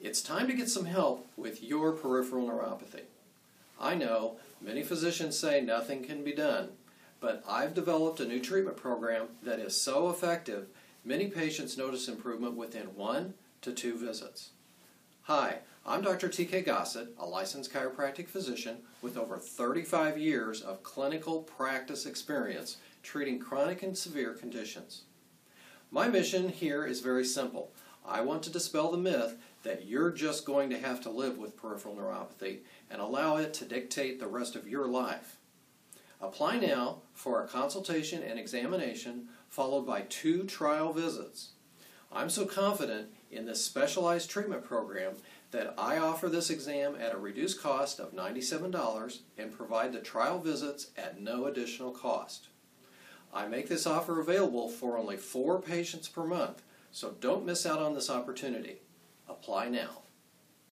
It's time to get some help with your peripheral neuropathy. I know many physicians say nothing can be done, but I've developed a new treatment program that is so effective, many patients notice improvement within one to two visits. Hi, I'm Dr. TK Gossett, a licensed chiropractic physician with over 35 years of clinical practice experience treating chronic and severe conditions. My mission here is very simple. I want to dispel the myth that you're just going to have to live with peripheral neuropathy and allow it to dictate the rest of your life. Apply now for a consultation and examination followed by two trial visits. I'm so confident in this specialized treatment program that I offer this exam at a reduced cost of $97 and provide the trial visits at no additional cost. I make this offer available for only four patients per month, so don't miss out on this opportunity. Apply now.